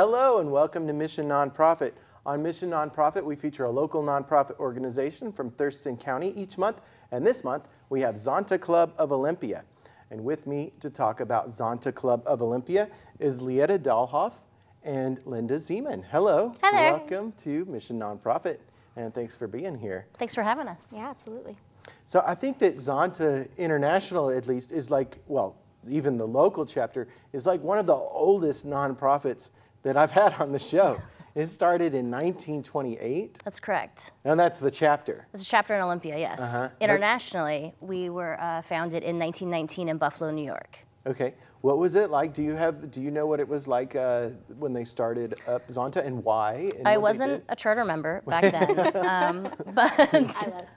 Hello and welcome to Mission Nonprofit. On Mission Nonprofit, we feature a local nonprofit organization from Thurston County each month, and this month we have Zonta Club of Olympia. And with me to talk about Zonta Club of Olympia is Leatta Dahlhoff and Lynda Zeman. Hello. Hi there. Welcome to Mission Nonprofit, and thanks for being here. Thanks for having us. Yeah, absolutely. So I think that Zonta International, at least, is like, well, even the local chapter, is like one of the oldest nonprofits that I've had on the show. It started in 1928, That's correct. and that's the chapter. It's a chapter in Olympia, yes. Uh-huh. Internationally, we were uh, founded in 1919 in Buffalo, New York. Okay, what was it like? Do you have? Do you know what it was like uh, when they started up Zonta and why? and I wasn't a charter member back then, um, but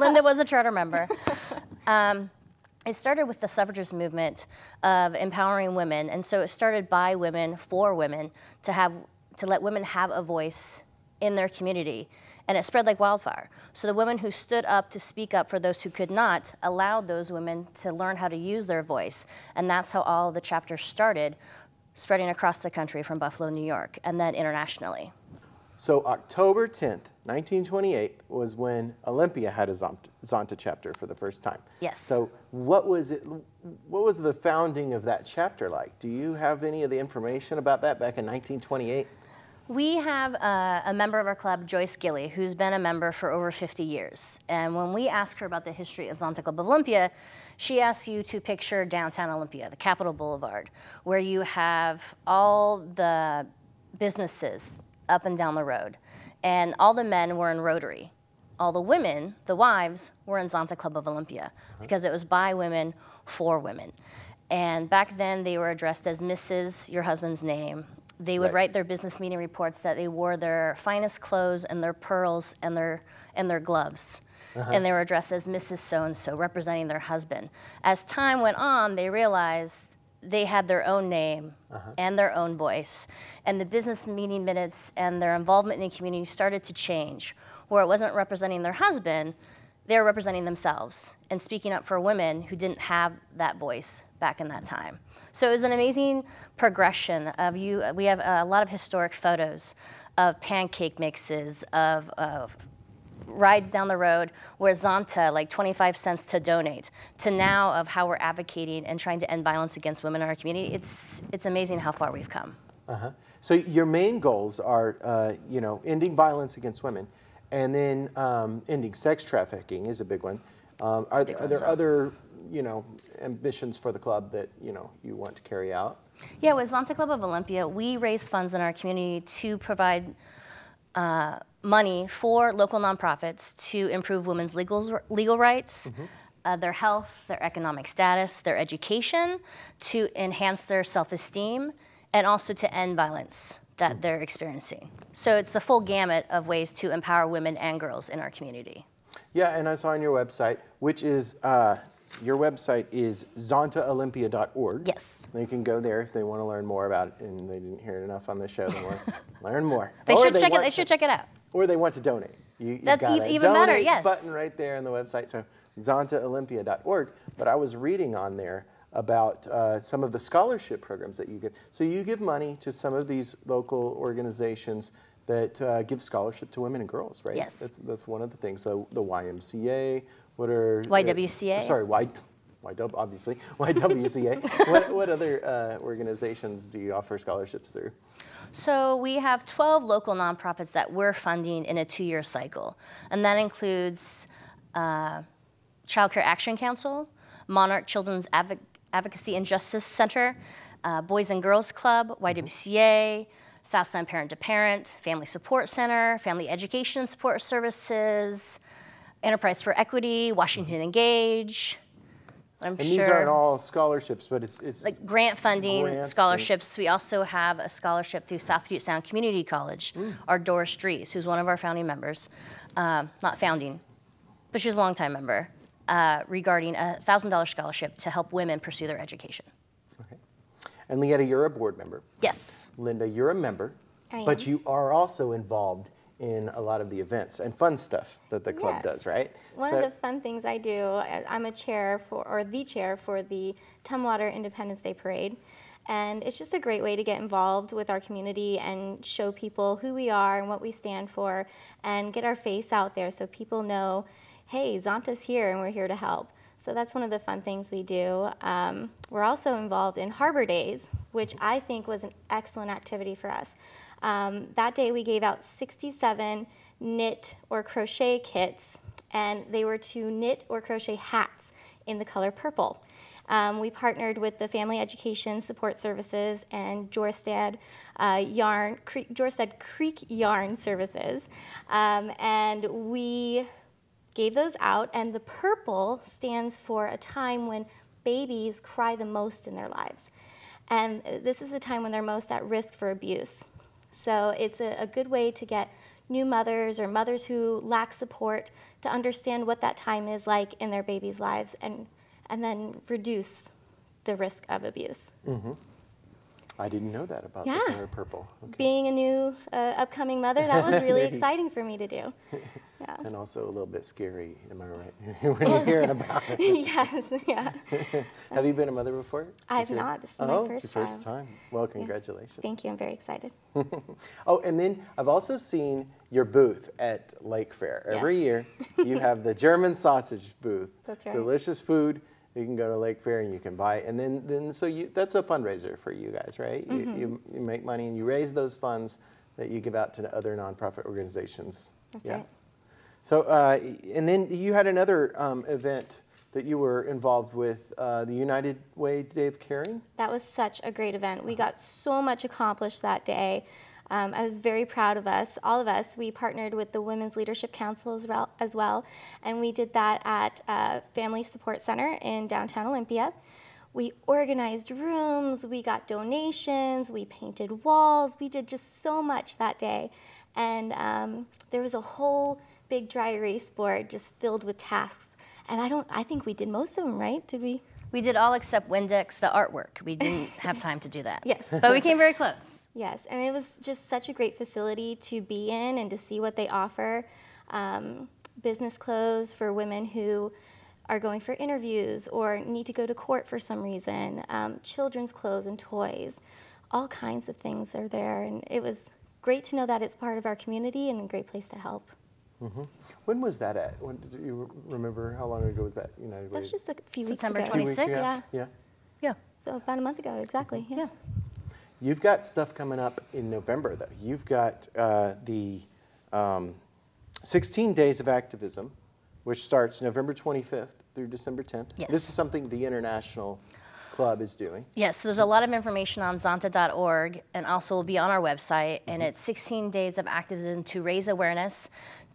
Lynda was a charter member. Um, it started with the suffragist movement of empowering women, and so it started by women for women to have to let women have a voice in their community, and it spread like wildfire. So the women who stood up to speak up for those who could not allowed those women to learn how to use their voice, and that's how all the chapters started, spreading across the country from Buffalo, New York, and then internationally. So October 10th, 1928 was when Olympia had a Zonta, chapter for the first time. Yes. So what was it? What was the founding of that chapter like? Do you have any of the information about that back in 1928? We have uh, a member of our club, Joyce Gilly, who's been a member for over 50 years. And when we ask her about the history of Zonta Club of Olympia, she asks you to picture downtown Olympia, the Capitol Boulevard, where you have all the businesses up and down the road. And all the men were in Rotary. All the women, the wives, were in Zonta Club of Olympia uh-huh. because it was by women for women. And back then they were addressed as Mrs., your husband's name. They would Right. write their business meeting reports that they wore their finest clothes and their pearls and their and their gloves. Uh-huh. And they were addressed as Mrs. So and so, representing their husband. As time went on, they realized they had their own name uh-huh. and their own voice. And the business meeting minutes and their involvement in the community started to change, where it wasn't representing their husband, they were representing themselves and speaking up for women who didn't have that voice back in that time. So it was an amazing progression of you. We have a lot of historic photos of pancake mixes, of, of rides down the road where Zonta, like 25 cents to donate, to now of how we're advocating and trying to end violence against women in our community. It's, it's amazing how far we've come. Uh-huh. So your main goals are, uh, you know, ending violence against women, and then um, ending sex trafficking is a big one. Um, are, big are one there well. other, you know, ambitions for the club that you know you want to carry out? Yeah, with Zonta Club of Olympia, we raise funds in our community to provide uh, money for local nonprofits to improve women's legal, legal rights, uh, their health, their economic status, their education, to enhance their self esteem, and also to end violence that they're experiencing. So it's the full gamut of ways to empower women and girls in our community. Yeah, and I saw on your website, which is uh, your website is zontaolympia.org. Yes. They can go there if they want to learn more about it, and they didn't hear it enough on the show. They want to learn more. They Or should check it. They should check it out. Or they want to donate. You, That's got e- a even better, donate yes. button right there on the website. So zontaolympia.org. But I was reading on there about uh, some of the scholarship programs that you give. So you give money to some of these local organizations that uh, give scholarship to women and girls, right? Yes. That's that's one of the things. So the YMCA. What are YWCA? Uh, sorry, Y. YW, obviously, YWCA. what, what other uh, organizations do you offer scholarships through? So we have 12 local nonprofits that we're funding in a two-year cycle, and that includes uh, Child Care Action Council, Monarch Children's Advo- Advocacy and Justice Center, uh, Boys and Girls Club, YWCA, Southside Parent to Parent, Family Support Center, Family Education Support Services, Enterprise for Equity, Washington Engage. I'm And sure these aren't all scholarships, but it's it's like grant funding, Grants and- scholarships. We also have a scholarship through South Puget Sound Community College. Mm. Our Doris Dries, who's one of our founding members, um, not founding, but she's a longtime member, uh, regarding a thousand dollar scholarship to help women pursue their education. Okay. And Leatta, you're a board member. Yes. Lynda, you're a member, I but you are also involved in a lot of the events and fun stuff that the club Yes. does, right? One So- of the fun things I do, I'm a chair for, or the chair for the Tumwater Independence Day Parade. And it's just a great way to get involved with our community and show people who we are and what we stand for and get our face out there so people know, hey, Zonta's here and we're here to help. So that's one of the fun things we do. Um, we're also involved in Harbor Days, which I think was an excellent activity for us. Um, that day we gave out 67 knit or crochet kits, and they were to knit or crochet hats in the color purple. Um, we partnered with the Family Education Support Services and Jorstad uh, Yarn, Creek, Jorstad Creek Yarn Services, um, and we gave those out. And the purple stands for a time when babies cry the most in their lives, and this is a time when they're most at risk for abuse. So it's a, a good way to get new mothers or mothers who lack support to understand what that time is like in their babies' lives and, and then reduce the risk of abuse. Mm-hmm. I didn't know that about yeah. the color purple. Okay. Being a new uh, upcoming mother, that was really exciting for me to do. Yeah. And also a little bit scary, am I right? when you're hearing about it. yes, yeah. Have you been a mother before? I have not. This is oh, my first, your first time. Well, congratulations. Yeah. Thank you. I'm very excited. oh, and then I've also seen your booth at Lake Fair. Every yes. year, you have the German sausage booth. That's right. Delicious food you can go to Lake Fair and you can buy, and then then so you that's a fundraiser for you guys, right? Mm -hmm. you, you, you make money and you raise those funds that you give out to other nonprofit organizations. That's yeah? right. So uh, and then you had another um, event that you were involved with uh, the United Way Day of Caring. That was such a great event. We got so much accomplished that day. Um, I was very proud of us, all of us. We partnered with the Women's Leadership Council as well, as well and we did that at uh, Family Support Center in downtown Olympia. We organized rooms, we got donations, we painted walls, we did just so much that day. And um, there was a whole big dry erase board just filled with tasks. And I don't, I think we did most of them, right? Did we? We did all except Windex, the artwork. We didn't have time to do that. Yes. But we came very close. Yes, and it was just such a great facility to be in and to see what they offer. Um, business clothes for women who are going for interviews or need to go to court for some reason, um, children's clothes and toys, all kinds of things are there. And it was great to know that it's part of our community and a great place to help. Mm-hmm. When was that at? When, do you remember how long ago was that United Way? That was just a few September weeks ago. September 26th. Yeah. yeah. Yeah. So about a month ago, exactly. Yeah. yeah. You've got stuff coming up in November, though. You've got uh, the um, 16 Days of Activism, which starts November 25th through December 10th. Yes. This is something the International Club is doing. Yes, so there's a lot of information on zonta.org and also will be on our website. And Mm-hmm. it's 16 days of activism to raise awareness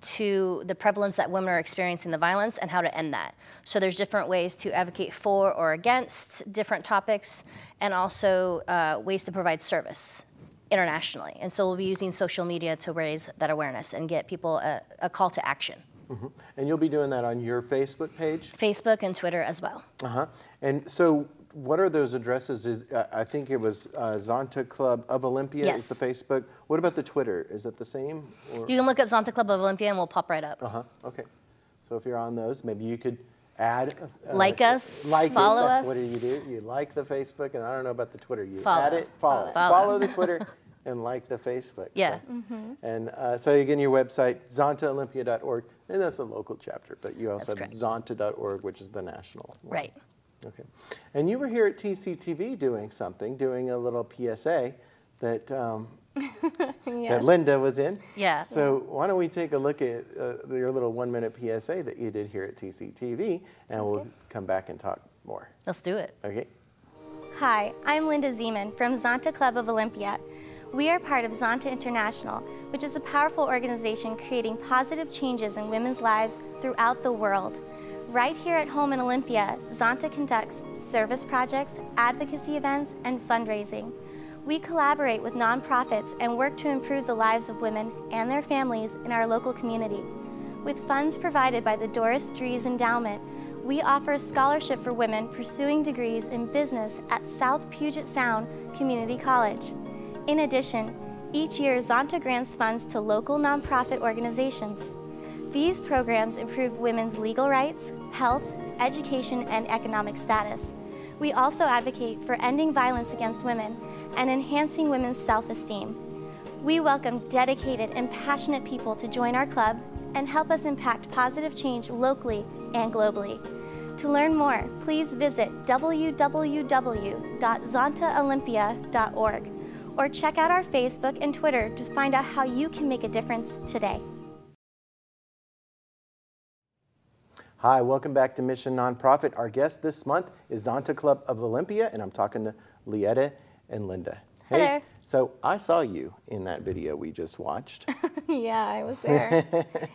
to the prevalence that women are experiencing the violence and how to end that. So there's different ways to advocate for or against different topics and also uh, ways to provide service internationally. And so we'll be using social media to raise that awareness and get people a, a call to action. Mm-hmm. And you'll be doing that on your Facebook page? Facebook and Twitter as well. Uh-huh. And so what are those addresses? Is uh, I think it was uh, Zonta Club of Olympia yes. is the Facebook. What about the Twitter? Is it the same? Or? You can look up Zonta Club of Olympia and we'll pop right up. Uh-huh. Okay. So if you're on those, maybe you could add uh, like us, like follow it. That's us. what do you do? You like the Facebook, and I don't know about the Twitter. You follow. add it, follow, follow. follow the Twitter, and like the Facebook. Yeah. So. Mm-hmm. And uh, so again, your website zontaolympia.org, and that's a local chapter, but you also that's have zonta.org, which is the national. One. Right. Okay. And you were here at TCTV doing something, doing a little PSA that. Um, yes. that Lynda was in. Yeah. So why don't we take a look at uh, your little one-minute PSA that you did here at TCTV, and Sounds we'll good. come back and talk more. Let's do it. Okay. Hi, I'm Lynda Zeman from Zonta Club of Olympia. We are part of Zonta International, which is a powerful organization creating positive changes in women's lives throughout the world. Right here at home in Olympia, Zonta conducts service projects, advocacy events, and fundraising. We collaborate with nonprofits and work to improve the lives of women and their families in our local community. With funds provided by the Doris Dries Endowment, we offer a scholarship for women pursuing degrees in business at South Puget Sound Community College. In addition, each year Zonta grants funds to local nonprofit organizations. These programs improve women's legal rights, health, education, and economic status. We also advocate for ending violence against women and enhancing women's self esteem. We welcome dedicated and passionate people to join our club and help us impact positive change locally and globally. To learn more, please visit www.zontaolympia.org or check out our Facebook and Twitter to find out how you can make a difference today. Hi, welcome back to Mission Nonprofit. Our guest this month is Zonta Club of Olympia, and I'm talking to Leatta and Lynda. Hey, there. so I saw you in that video we just watched. yeah, I was there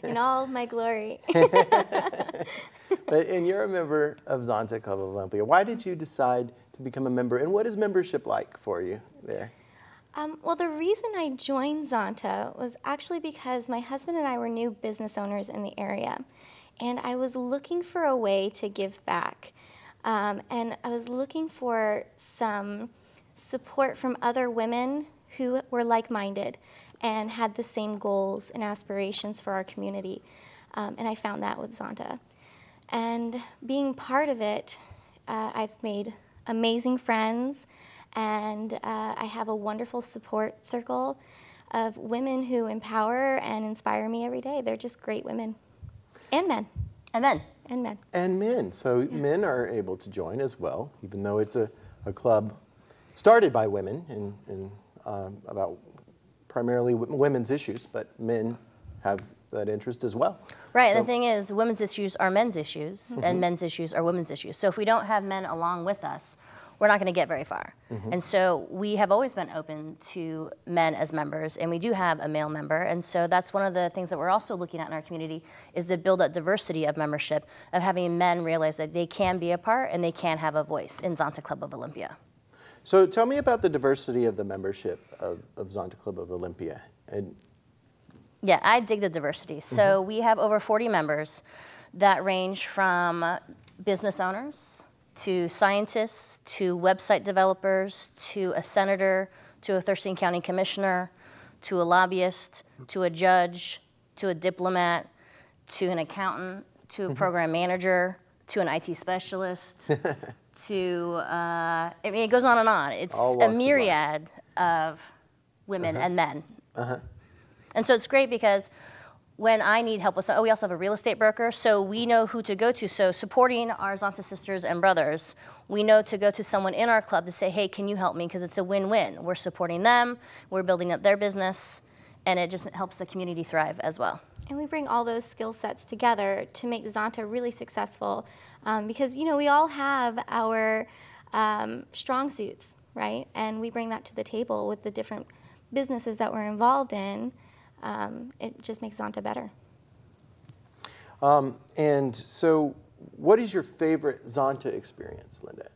in all my glory. but, and you're a member of Zonta Club of Olympia. Why did you decide to become a member, and what is membership like for you there? Um, well, the reason I joined Zonta was actually because my husband and I were new business owners in the area, and I was looking for a way to give back. Um, and I was looking for some support from other women who were like minded and had the same goals and aspirations for our community. Um, and I found that with Zonta. And being part of it, uh, I've made amazing friends, and uh, I have a wonderful support circle of women who empower and inspire me every day. They're just great women and men. And men. And men. And men. So yeah. men are able to join as well, even though it's a, a club started by women and, and um, about primarily women's issues, but men have that interest as well. Right, so, the thing is, women's issues are men's issues, mm -hmm. and mm-hmm. men's issues are women's issues. So if we don't have men along with us, we're not going to get very far. Mm -hmm. And so we have always been open to men as members, and we do have a male member. And so that's one of the things that we're also looking at in our community is to build that diversity of membership, of having men realize that they can be a part and they can have a voice in Zonta Club of Olympia. So tell me about the diversity of the membership of, of Zonta Club of Olympia. And yeah, I dig the diversity. So mm -hmm. we have over 40 members that range from business owners to scientists to website developers to a senator to a Thurston County commissioner to a lobbyist to a judge to a diplomat to an accountant to a mm-hmm. program manager to an IT specialist to, uh, I mean, it goes on and on. It's a myriad of, of women uh -huh. and men. Uh -huh. And so it's great because when I need help with some, oh, we also have a real estate broker, so we know who to go to. So supporting our Zonta sisters and brothers, we know to go to someone in our club to say, hey, can you help me? Because it's a win-win. We're supporting them, we're building up their business, and it just helps the community thrive as well. And we bring all those skill sets together to make Zonta really successful. Um, because, you know, we all have our um, strong suits, right? And we bring that to the table with the different businesses that we're involved in um, it just makes Zonta better. Um, and so, what is your favorite Zonta experience, Lynda?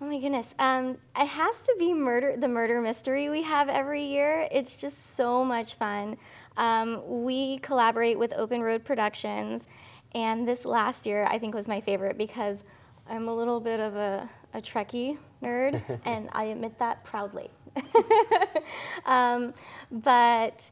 Oh my goodness. Um, it has to be murder, the murder mystery we have every year. It's just so much fun. Um, we collaborate with Open Road Productions, and this last year I think was my favorite because I'm a little bit of a, a Trekkie nerd, and I admit that proudly. um, but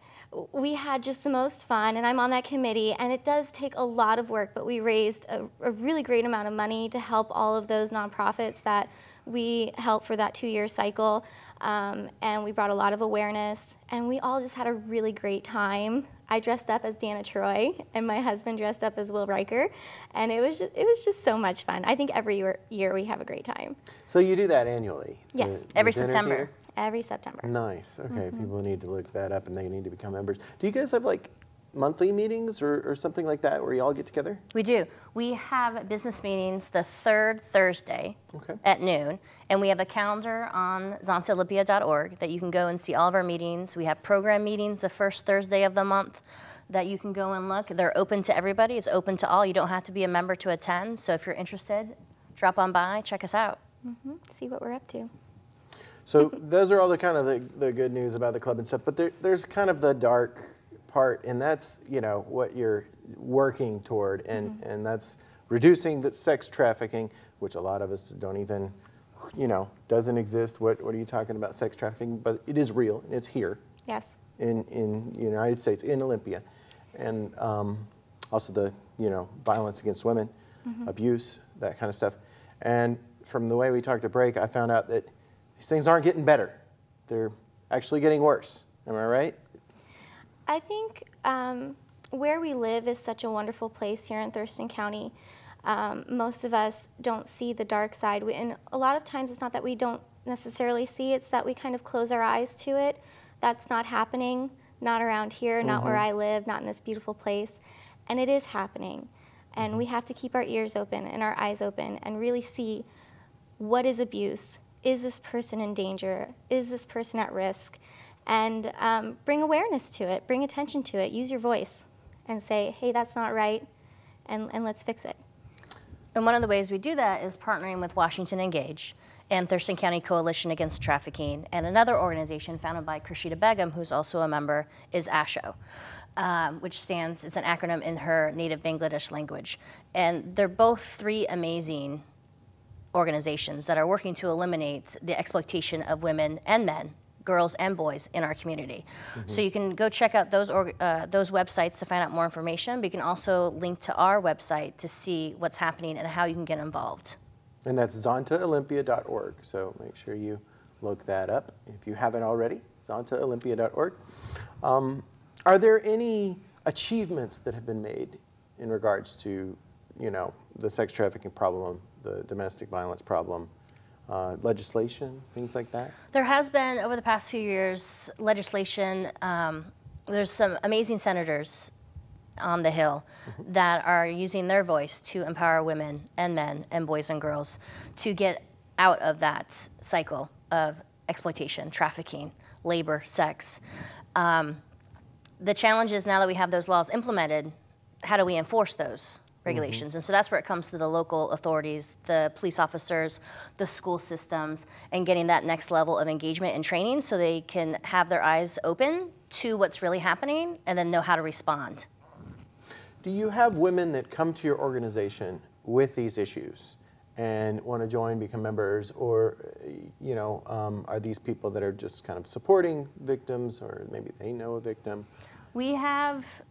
we had just the most fun, and I'm on that committee, and it does take a lot of work, but we raised a, a really great amount of money to help all of those nonprofits that we help for that two-year cycle, um, and we brought a lot of awareness, and we all just had a really great time. I dressed up as Deanna Troi, and my husband dressed up as Will Riker, and it was just, it was just so much fun. I think every year, year we have a great time. So you do that annually? Yes, the, every September every September. Nice. Okay, mm -hmm. people need to look that up and they need to become members. Do you guys have like monthly meetings or, or something like that where you all get together? We do. We have business meetings the third Thursday okay. at noon, and we have a calendar on zontaolympia.org that you can go and see all of our meetings. We have program meetings the first Thursday of the month that you can go and look. They're open to everybody. It's open to all. You don't have to be a member to attend. So if you're interested, drop on by, check us out. Mm -hmm. See what we're up to. So those are all the kind of the, the good news about the club and stuff. But there, there's kind of the dark part, and that's you know what you're working toward, and mm -hmm. and that's reducing the sex trafficking, which a lot of us don't even, you know, doesn't exist. What what are you talking about sex trafficking? But it is real. And it's here. Yes. In in United States, in Olympia, and um, also the you know violence against women, mm -hmm. abuse, that kind of stuff, and from the way we talked to break, I found out that these things aren't getting better. They're actually getting worse. Am I right? I think um, where we live is such a wonderful place here in Thurston County. Um, most of us don't see the dark side. We, and a lot of times it's not that we don't necessarily see, it's that we kind of close our eyes to it. That's not happening, not around here, not where I live, not in this beautiful place. And it is happening. And we have to keep our ears open and our eyes open and really see what is abuse? Is this person in danger? Is this person at risk? And um, bring awareness to it, bring attention to it, use your voice and say, hey, that's not right, and, and let's fix it. And one of the ways we do that is partnering with Washington Engage and Thurston County Coalition Against Trafficking, and another organization founded by Krishida Begum, who's also a member, is ASHO, um, which stands, it's an acronym in her native Bangladesh language. And they're both three amazing organizations that are working to eliminate the exploitation of women and men girls and boys in our community. Mm-hmm. So you can go check out those uh, those websites to find out more information. But you can also link to our website to see what's happening and how you can get involved. And that's zontaolympia.org. So make sure you look that up if you haven't already. Zontaolympia.org. Um, are there any achievements that have been made in regards to, you know, the sex trafficking problem, the domestic violence problem, uh, legislation, things like that? There has been over the past few years legislation. Um, there's some amazing senators on the Hill mm-hmm. that are using their voice to empower women and men and boys and girls to get out of that cycle of exploitation, trafficking, labor, sex. Um, the challenge is now that we have those laws implemented, how do we enforce those regulations? Mm-hmm. And so that's where it comes to the local authorities, the police officers, the school systems, and getting that next level of engagement and training so they can have their eyes open to what's really happening and then know how to respond. Do you have women that come to your organization with these issues and want to join, become members, or you know, um, are these people that are just kind of supporting victims, or maybe they know a victim? We have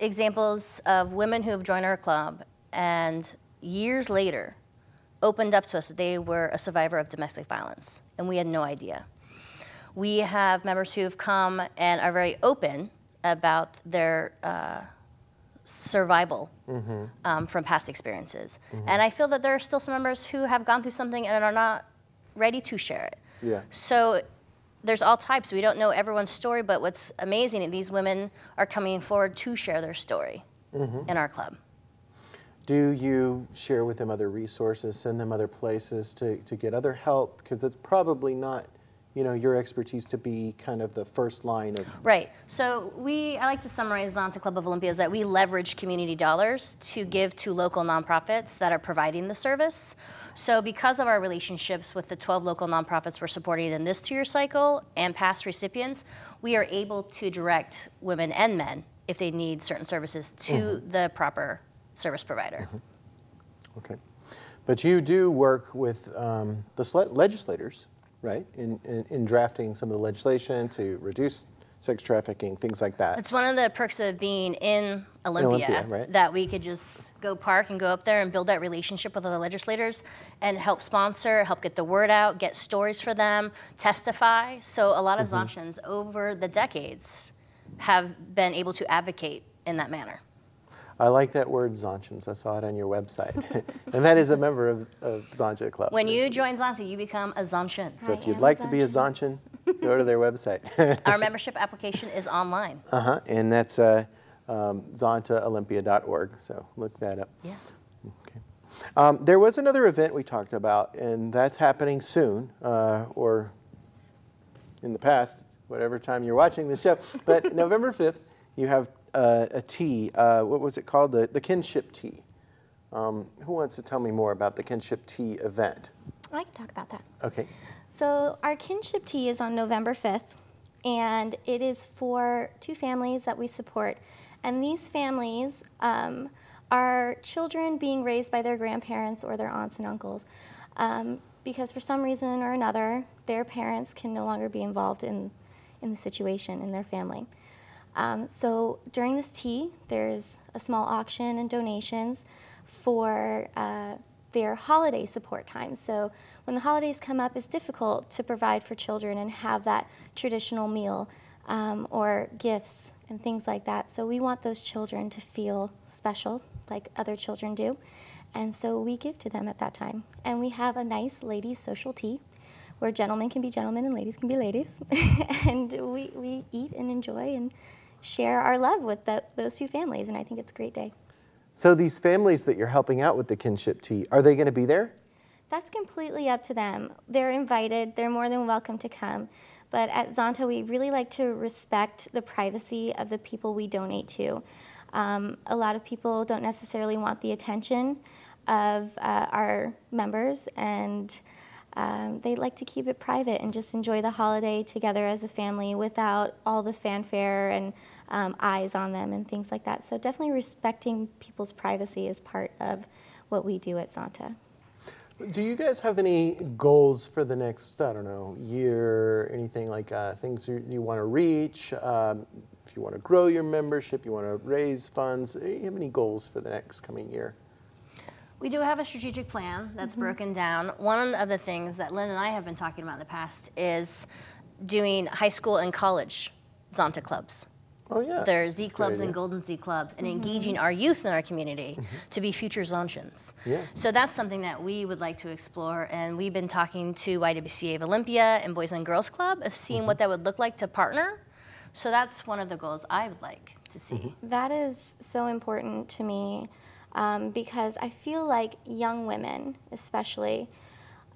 examples of women who have joined our club and years later opened up to us that they were a survivor of domestic violence, and we had no idea. We have members who have come and are very open about their. Uh, survival mm-hmm. um, from past experiences. Mm-hmm. And I feel that there are still some members who have gone through something and are not ready to share it. Yeah. So there's all types. We don't know everyone's story, but what's amazing is these women are coming forward to share their story mm-hmm. in our club. Do you share with them other resources, send them other places to, to get other help? Because it's probably not – you know, your expertise to be kind of the first line of. Right. So we, I like to summarize Zonta Club of Olympia is that we leverage community dollars to give to local nonprofits that are providing the service. So because of our relationships with the 12 local nonprofits we're supporting in this two-year cycle and past recipients, we are able to direct women and men if they need certain services to mm-hmm. the proper service provider. Mm-hmm. Okay. But you do work with um, the legislators right, in, in, in, drafting some of the legislation to reduce sex trafficking, things like that. It's one of the perks of being in Olympia, in Olympia right? that we could just go park and go up there and build that relationship with other legislators and help sponsor, help get the word out, get stories for them, testify. So a lot of mm-hmm. over the decades have been able to advocate in that manner. I like that word, Zontians. I saw it on your website. and that is a member of, of Zonta Club. When you join Zonta, you become a Zontian. So if you'd like to be a Zontian, go to their website. Our membership application is online. Uh-huh, and that's uh, um, zontaolympia.org, so look that up. Yeah. Okay. Um, there was another event we talked about, and that's happening soon, uh, or in the past, whatever time you're watching this show. But November 5th, you have uh, a tea. Uh, what was it called? The, the kinship tea. Um, who wants to tell me more about the kinship tea event? I can talk about that. Okay. So our kinship tea is on November 5th, and it is for two families that we support. And these families um, are children being raised by their grandparents or their aunts and uncles. Um, because for some reason or another, their parents can no longer be involved in, in the situation in their family. Um, so during this tea, there's a small auction and donations for uh, their holiday support time. So when the holidays come up, it's difficult to provide for children and have that traditional meal um, or gifts and things like that. So we want those children to feel special like other children do. And so we give to them at that time. And we have a nice ladies' social tea where gentlemen can be gentlemen and ladies can be ladies. and we, we eat and enjoy and share our love with the, those two families. And I think it's a great day. So these families that you're helping out with the kinship tea, are they going to be there? That's completely up to them. They're invited, they're more than welcome to come. But at Zonta, we really like to respect the privacy of the people we donate to. Um, a lot of people don't necessarily want the attention of uh, our members, and um, they like to keep it private and just enjoy the holiday together as a family without all the fanfare and um, eyes on them and things like that. So, definitely respecting people's privacy is part of what we do at Zonta. Do you guys have any goals for the next, I don't know, year, anything like uh, things you, you want to reach? Um, if you want to grow your membership, you want to raise funds, do you have any goals for the next coming year? We do have a strategic plan that's mm-hmm. broken down. One of the things that Lynn and I have been talking about in the past is doing high school and college Zonta clubs. Oh yeah. There's Z clubs and Golden Z clubs, and mm-hmm. engaging our youth in our community mm-hmm. to be future Zontians. Yeah. So that's something that we would like to explore, and we've been talking to YWCA of Olympia and Boys and Girls Club of seeing mm-hmm. what that would look like to partner. So that's one of the goals I would like to see. Mm-hmm. That is so important to me um, because I feel like young women, especially,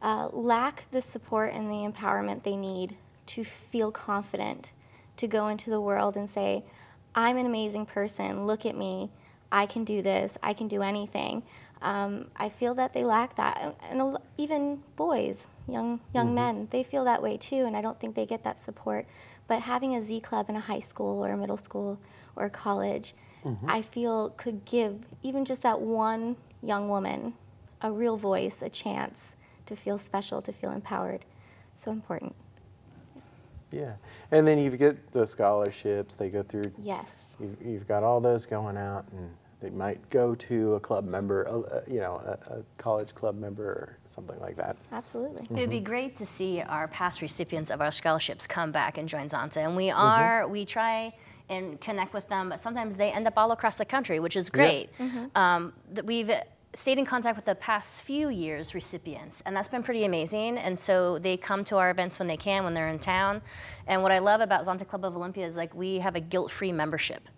uh, lack the support and the empowerment they need to feel confident to go into the world and say, I'm an amazing person, look at me, I can do this, I can do anything. Um, I feel that they lack that. And even boys, young, young mm-hmm. men, they feel that way too, and I don't think they get that support. But having a Z club in a high school or a middle school or a college, mm-hmm. I feel could give even just that one young woman a real voice, a chance to feel special, to feel empowered. So important. Yeah, and then you get the scholarships. They go through. Yes. You've, you've got all those going out, and they might go to a club member, uh, you know, a, a, college club member or something like that. Absolutely. Mm-hmm. It would be great to see our past recipients of our scholarships come back and join Zonta, and we mm-hmm. are mm-hmm. we try and connect with them, but sometimes they end up all across the country, which is great. Yeah. Mm-hmm. Um, that we've stayed in contact with the past few years recipients, and that's been pretty amazing. And so they come to our events when they can, when they're in town. And what I love about Zonta Club of Olympia is like we have a guilt-free membership.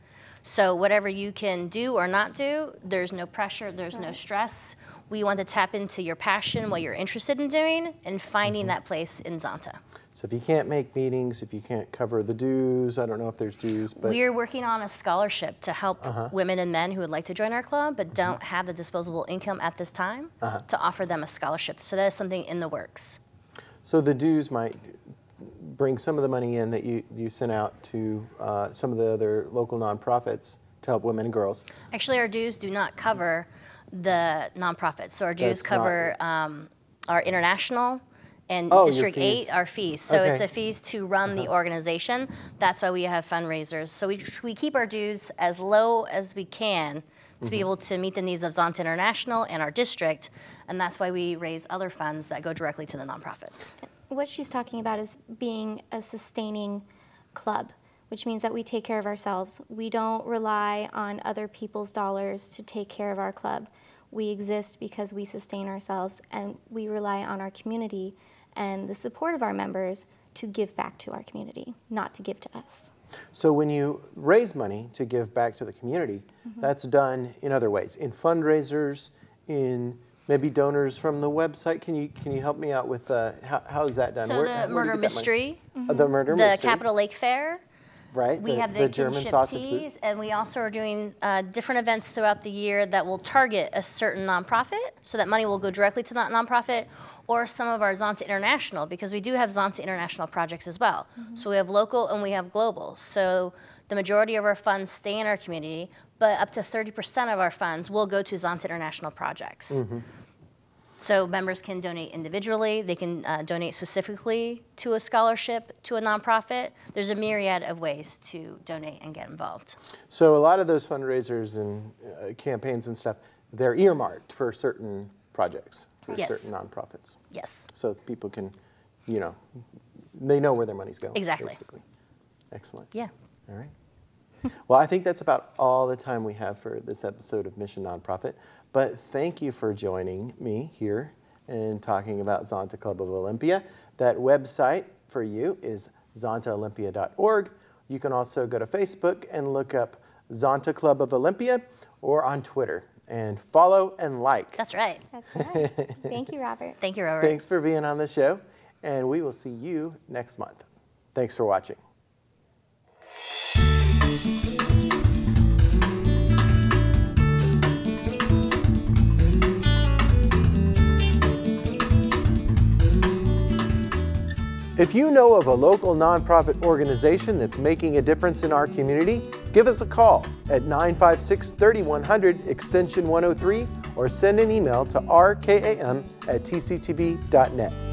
So whatever you can do or not do, there's no pressure, there's right. no stress. We want to tap into your passion, what you're interested in doing, and finding mm-hmm. that place in Zonta. So if you can't make meetings, if you can't cover the dues, I don't know if there's dues, but we're working on a scholarship to help uh-huh. women and men who would like to join our club but mm-hmm. don't have the disposable income at this time uh-huh. to offer them a scholarship. So that is something in the works. So the dues might bring some of the money in that you, you sent out to uh, some of the other local nonprofits to help women and girls. Actually, our dues do not cover the nonprofits. So our dues That's cover not, um, our international and oh, District 8 our fees. So okay. it's the fees to run uh-huh. the organization. That's why we have fundraisers. So we, we keep our dues as low as we can to mm-hmm. be able to meet the needs of Zonta International and our district, and that's why we raise other funds that go directly to the nonprofits. What she's talking about is being a sustaining club, which means that we take care of ourselves. We don't rely on other people's dollars to take care of our club. We exist because we sustain ourselves and we rely on our community and the support of our members to give back to our community, not to give to us. So when you raise money to give back to the community, mm-hmm. that's done in other ways, in fundraisers, in maybe donors from the website. Can you can you help me out with uh, how, how is that done? So where, the where murder mystery, mm-hmm. uh, the murder the mystery, the Capital Lake Fair. Right. We the, have the, the German sausage teas, food. and we also are doing uh, different events throughout the year that will target a certain nonprofit, so that money will go directly to that nonprofit, or some of our Zonta International, because we do have Zonta International projects as well. Mm-hmm. So we have local and we have global. So the majority of our funds stay in our community, but up to 30% of our funds will go to Zonta International projects. Mm-hmm. So members can donate individually, they can uh, donate specifically to a scholarship, to a nonprofit. There's a myriad of ways to donate and get involved. So a lot of those fundraisers and uh, campaigns and stuff, they're earmarked for certain projects for Yes. certain nonprofits. Yes. So people can, you know, they know where their money's going. Exactly. Basically. Excellent. Yeah. All right. Well, I think that's about all the time we have for this episode of Mission Nonprofit. But thank you for joining me here and talking about Zonta Club of Olympia. That website for you is zontaolympia.org. You can also go to Facebook and look up Zonta Club of Olympia or on Twitter and follow and like. That's right. That's right. Thank you, Robert. Thank you, Robert. Thanks for being on the show, and we will see you next month. Thanks for watching. If you know of a local nonprofit organization that's making a difference in our community, give us a call at 956 3100 extension 103 or send an email to rkam at tctv.net.